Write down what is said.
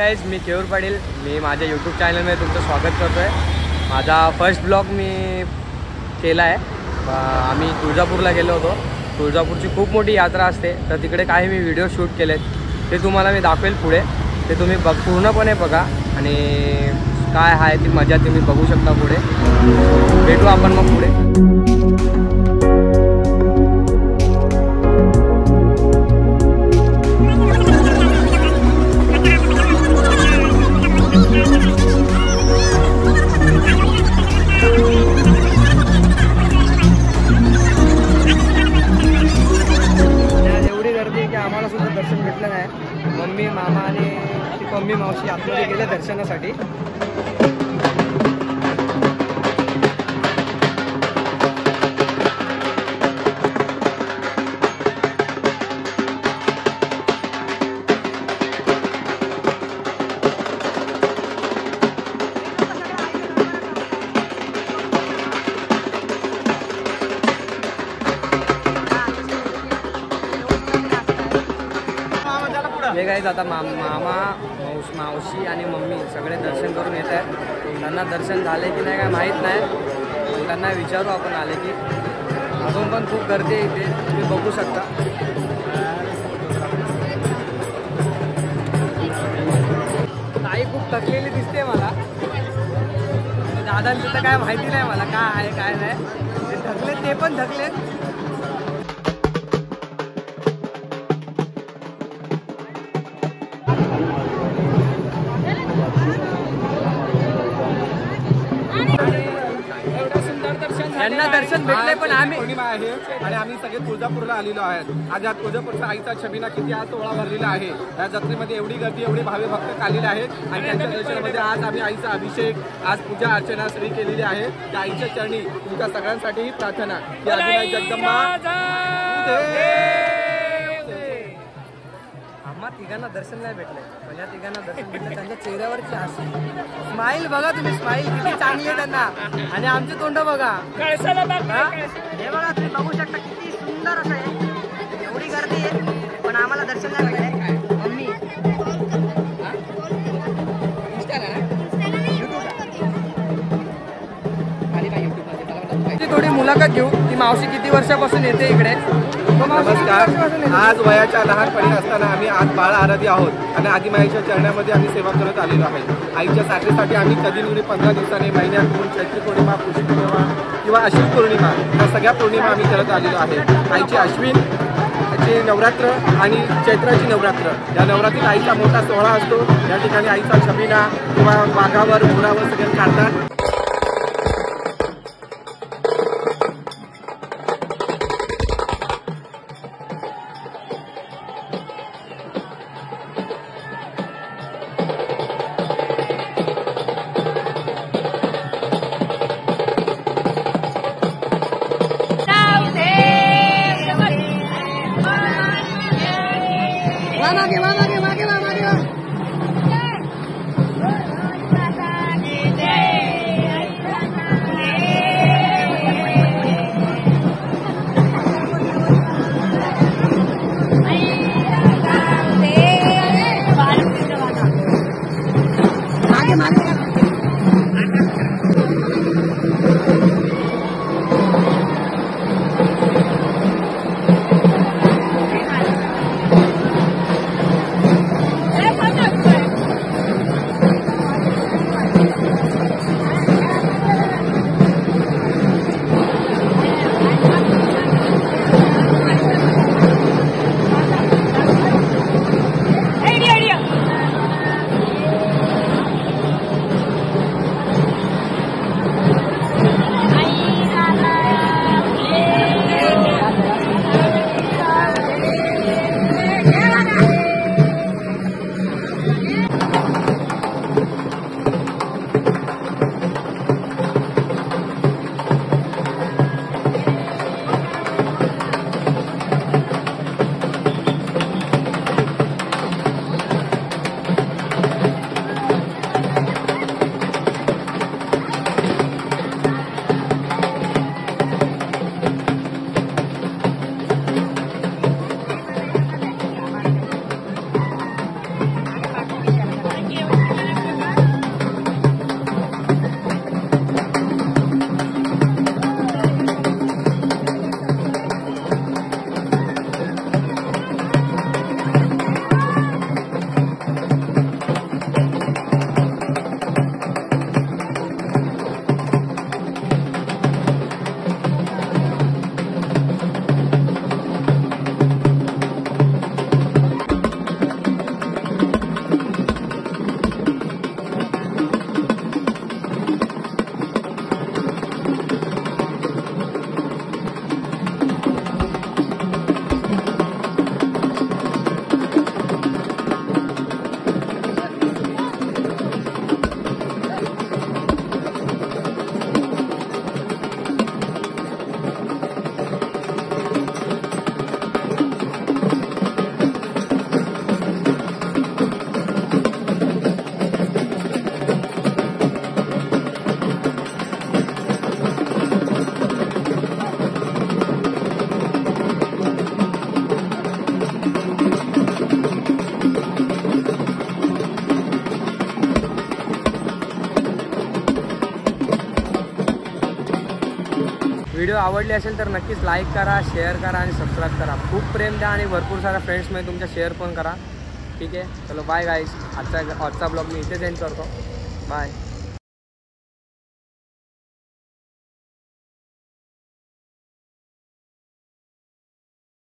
Guys मी केऊर पाटील. मी माझ्या YouTube चॅनलमध्ये तुमचं स्वागत करतो आहे माझा फर्स्ट ब्लॉग मी केला आहे आम्ही तुळजापूरला गेलो होतो. तुळजापूरची खूप मोठी यात्रा असते. तर तिकडे काही मी व्हिडिओ शूट केलेत. ते तुम्हाला मी दाखवेल पुढे. ते तुम्ही बघ पूर्णपणे बघा. आणि काय आहे ती मजा तुम्ही बघू शकता पुढे. भेटू आपण मग पुढे. मामा आणि ती मम्मी मावशी आतमध्ये गेल्या दर्शनासाठी. हे काहीच आता मा मामा मावस मावशी आणि मम्मी सगळे दर्शन करून येत आहेत. त्यांना दर्शन झाले की नाही काय माहीत नाही. त्यांना विचारू आपण आले की. अजून पण खूप गर्दी आहे इथे. तुम्ही बघू शकता. ताई खूप थकलेली दिसते मला. दादांचं तर काय माहिती नाही मला काय आहे काय नाही. ते थकलेत ते पण थकलेत यांना दर्शन भेटले पण आम्ही पौर्णिमा आहे आणि आम्ही सगळे तुळजापूरला आलेलो आहेत. आज या तुळजापूरचा आईचा छबिना किती आज सोहळा भरलेला आहे. या जत्रेमध्ये एवढी गर्दी एवढे भावे भक्त आलेले आहेत आणि त्यांच्या दर्शनामध्ये आज आम्ही आईचा अभिषेक आज पूजा अर्चना सगळी केलेली आहे. त्या आईच्या चरणी तुमच्या सगळ्यांसाठी ही प्रार्थना. की आदिनाथ जगदंबा. तिघांना दर्शन नाही भेटले. पण या तिघांना दर्शन भेटलं. त्यांच्या चेहऱ्यावरची हसी. स्माईल बघा तुम्ही स्माईल. किती चांगली आहे त्यांना. आणि आमचे तोंड बघा. हा? बघा तुम्ही बघू शकता किती सुंदर असं आहे. एवढी गर्दी आहे पण आम्हाला दर्शन नाही भेटलंय मम्मी. थोडी मुलाखत घेऊ. ती मावशी किती वर्षापासून येते इकडे? नमस्कार. आज वयाच्या लहानपणी असताना आम्ही आज बाळ आराधी आहोत आणि आदिमाईच्या चरणामध्ये आम्ही सेवा करत आलेलो आहे. आईच्या साखरेसाठी आम्ही कधी निवडी पंधरा दिवसाने महिन्यातून चैत्री पौर्णिमा कृषी पौर्णिमा किंवा अश्विन पौर्णिमा या सगळ्या पौर्णिमा आम्ही करत आलेलो आहे. आईची अश्विन नवरात्र आणि चैत्राची नवरात्र. या नवरात्रीत आईचा मोठा सोहळा असतो. या ठिकाणी आईचा छबिना किंवा वाघावर घोडावर सगळे काढतात. व्हिडिओ आवडली असेल तर नक्कीच लाईक करा शेअर करा आणि सबस्क्राईब करा. खूप प्रेम द्या आणि भरपूर साऱ्या फ्रेंड्समध्ये तुमच्या शेअर पण करा. ठीक आहे? चलो बाय गाईज आजचा आजचा ब्लॉग मी इथेच एंड करतो. बाय